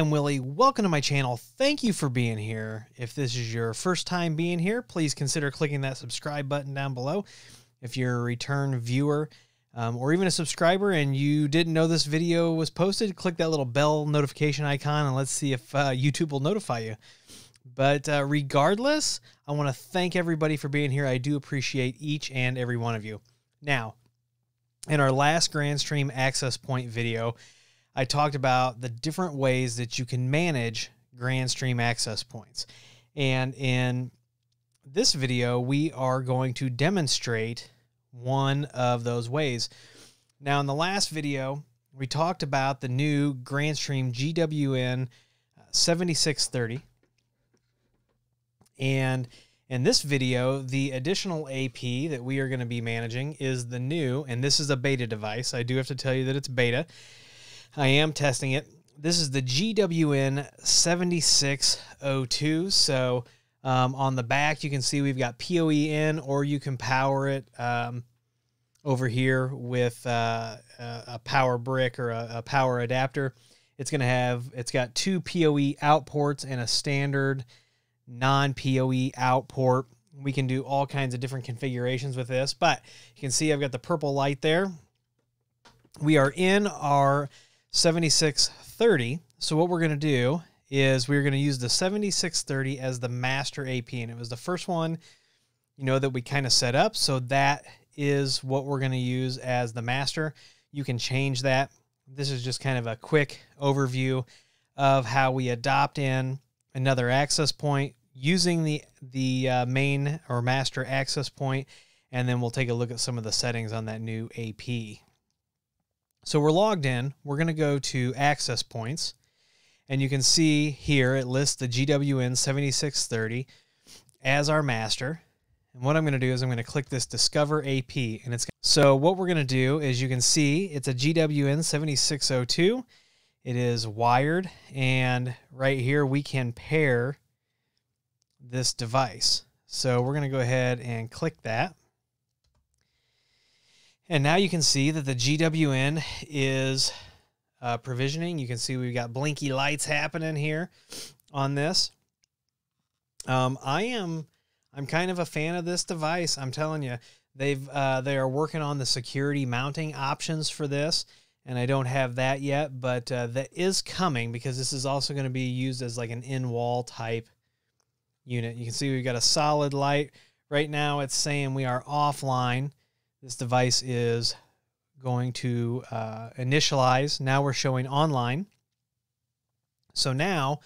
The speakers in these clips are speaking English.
I'm Willie. Welcome to my channel. Thank you for being here. If this is your first time being here, please consider clicking that subscribe button down below. If you're a return viewer um, or even a subscriber and you didn't know this video was posted, click that little bell notification icon and let's see if uh, YouTube will notify you. But uh, regardless, I want to thank everybody for being here. I do appreciate each and every one of you. Now, in our last Grandstream access point video, I talked about the different ways that you can manage Grandstream access points. And in this video, we are going to demonstrate one of those ways. Now, in the last video, we talked about the new Grandstream GWN uh, 7630. And in this video, the additional AP that we are going to be managing is the new, and this is a beta device. I do have to tell you that it's beta. I am testing it. This is the GWN 7602. So um, on the back, you can see we've got PoE in, or you can power it um, over here with uh, a power brick or a, a power adapter. It's going to have, it's got two PoE out ports and a standard non PoE out port. We can do all kinds of different configurations with this, but you can see I've got the purple light there. We are in our 7630. So what we're going to do is we're going to use the 7630 as the master AP. And it was the first one, you know, that we kind of set up. So that is what we're going to use as the master. You can change that. This is just kind of a quick overview of how we adopt in another access point using the the uh, main or master access point, and then we'll take a look at some of the settings on that new AP. So we're logged in. We're going to go to access points. And you can see here it lists the GWN 7630 as our master. And what I'm going to do is I'm going to click this discover AP and it's so what we're going to do is you can see it's a GWN 7602. It is wired and right here we can pair this device. So we're going to go ahead and click that. And now you can see that the GWN is uh, provisioning. You can see we've got blinky lights happening here on this. Um, I am, I'm kind of a fan of this device. I'm telling you, they've uh, they are working on the security mounting options for this, and I don't have that yet, but uh, that is coming because this is also going to be used as like an in-wall type unit. You can see we've got a solid light. Right now, it's saying we are offline this device is going to uh, initialize. Now we're showing online. So now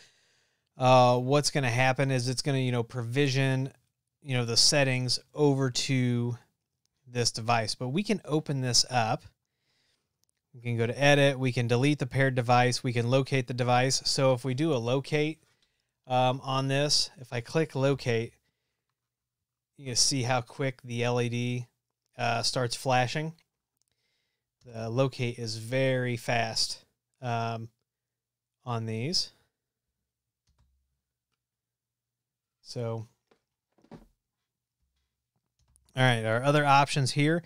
uh, what's going to happen is it's going to, you know, provision, you know, the settings over to this device. But we can open this up. We can go to edit. We can delete the paired device. We can locate the device. So if we do a locate um, on this, if I click locate, you can see how quick the LED uh, starts flashing. The locate is very fast um, on these. So, all right, our other options here,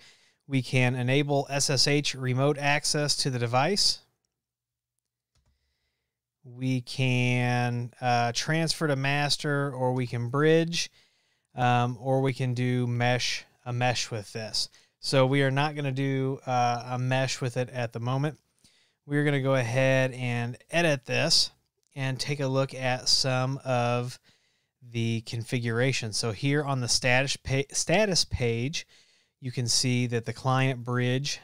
we can enable SSH remote access to the device. We can uh, transfer to master, or we can bridge, um, or we can do mesh a mesh with this. So we are not going to do uh, a mesh with it at the moment. We're going to go ahead and edit this and take a look at some of the configuration. So here on the status, pa status page, you can see that the client bridge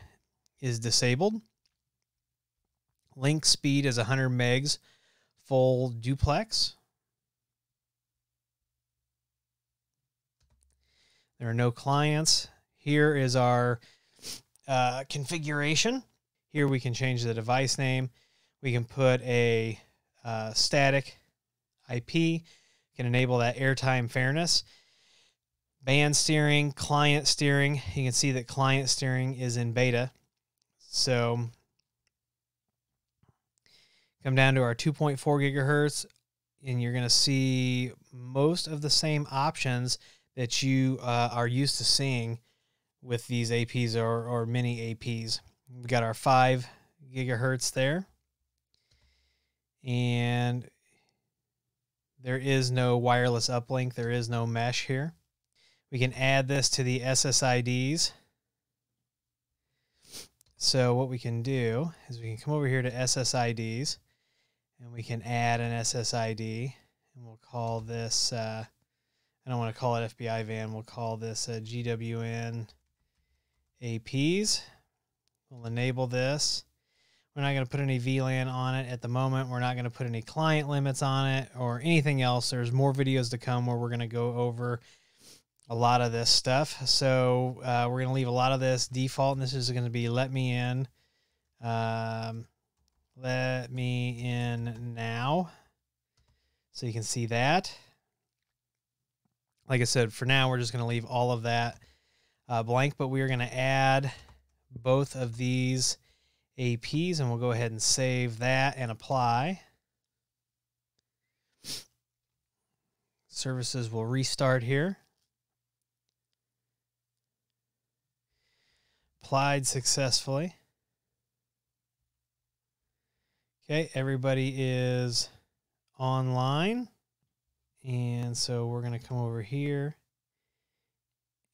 is disabled. Link speed is 100 megs full duplex. There are no clients. Here is our uh, configuration. Here we can change the device name. We can put a uh, static IP, can enable that airtime fairness. Band steering, client steering. You can see that client steering is in beta. So come down to our 2.4 gigahertz and you're going to see most of the same options that you uh, are used to seeing with these APs or, or mini APs. We've got our 5 gigahertz there. And there is no wireless uplink. There is no mesh here. We can add this to the SSIDs. So what we can do is we can come over here to SSIDs and we can add an SSID and we'll call this, uh, I don't want to call it FBI van, we'll call this a GWN APs. We'll enable this. We're not going to put any VLAN on it at the moment. We're not going to put any client limits on it or anything else. There's more videos to come where we're going to go over a lot of this stuff. So uh, we're going to leave a lot of this default, and this is going to be let me in. Um, let me in now. So you can see that. Like I said, for now, we're just going to leave all of that uh, blank, but we are going to add both of these APs, and we'll go ahead and save that and apply. Services will restart here. Applied successfully. Okay, everybody is online. And so we're going to come over here.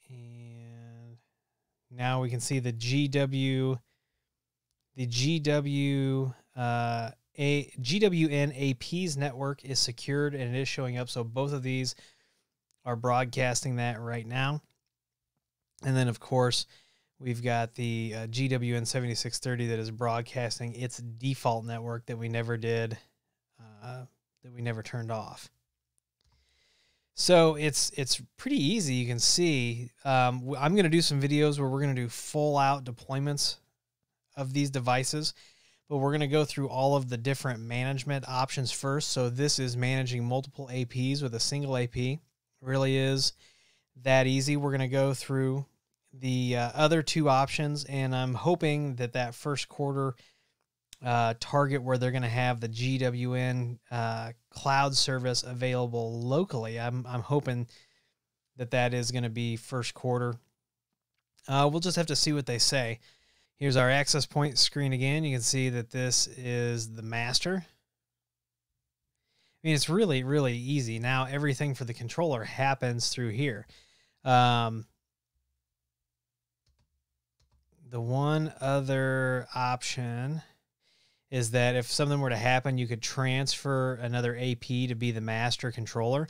And now we can see the GW, the GW, uh, a GWN AP's network is secured and it is showing up. So both of these are broadcasting that right now. And then, of course, we've got the uh, GWN 7630 that is broadcasting its default network that we never did uh, that we never turned off. So it's it's pretty easy. You can see um, I'm going to do some videos where we're going to do full out deployments of these devices, but we're going to go through all of the different management options first. So this is managing multiple APs with a single AP. It really is that easy. We're going to go through the uh, other two options, and I'm hoping that that first quarter uh, target where they're going to have the GWN uh, cloud service available locally. I'm I'm hoping that that is going to be first quarter. Uh, we'll just have to see what they say. Here's our access point screen again. You can see that this is the master. I mean, it's really, really easy. Now everything for the controller happens through here. Um, the one other option is that if something were to happen, you could transfer another AP to be the master controller.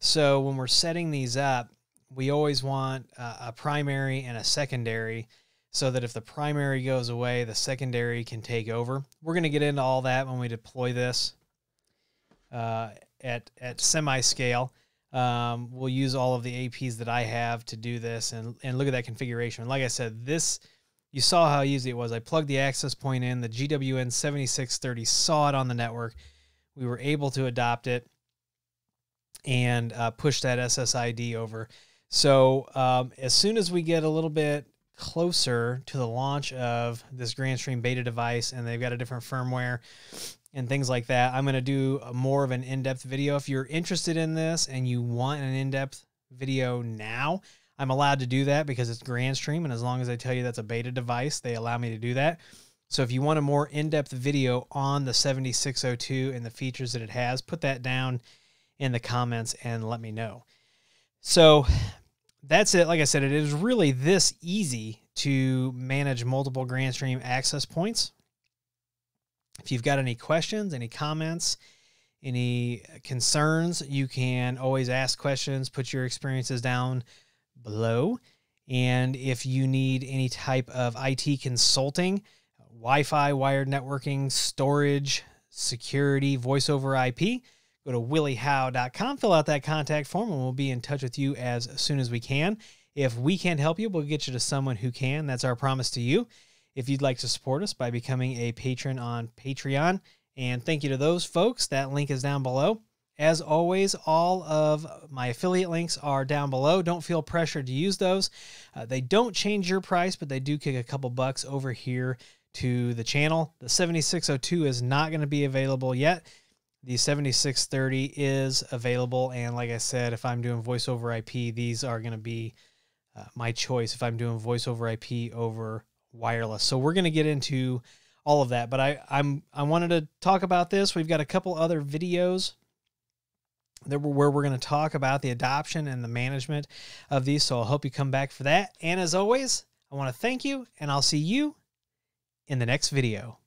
So when we're setting these up, we always want a primary and a secondary so that if the primary goes away, the secondary can take over. We're going to get into all that when we deploy this uh, at, at semi scale. Um, we'll use all of the APs that I have to do this and, and look at that configuration. Like I said, this you saw how easy it was. I plugged the access point in. The GWN 7630 saw it on the network. We were able to adopt it and uh, push that SSID over. So um, as soon as we get a little bit closer to the launch of this Grandstream beta device and they've got a different firmware and things like that, I'm going to do a more of an in-depth video. If you're interested in this and you want an in-depth video now, I'm allowed to do that because it's Grandstream, and as long as I tell you that's a beta device, they allow me to do that. So if you want a more in-depth video on the 7602 and the features that it has, put that down in the comments and let me know. So that's it. Like I said, it is really this easy to manage multiple Grandstream access points. If you've got any questions, any comments, any concerns, you can always ask questions, put your experiences down below. And if you need any type of IT consulting, Wi Fi, wired networking, storage, security, voice over IP, go to williehowe.com, fill out that contact form, and we'll be in touch with you as soon as we can. If we can't help you, we'll get you to someone who can. That's our promise to you. If you'd like to support us by becoming a patron on Patreon, and thank you to those folks, that link is down below. As always, all of my affiliate links are down below. Don't feel pressured to use those. Uh, they don't change your price, but they do kick a couple bucks over here to the channel. The 7602 is not going to be available yet. The 7630 is available. And like I said, if I'm doing voice over IP, these are going to be uh, my choice if I'm doing voice over IP over wireless. So we're going to get into all of that. But I I'm I wanted to talk about this. We've got a couple other videos where we're going to talk about the adoption and the management of these. So I hope you come back for that. And as always, I want to thank you, and I'll see you in the next video.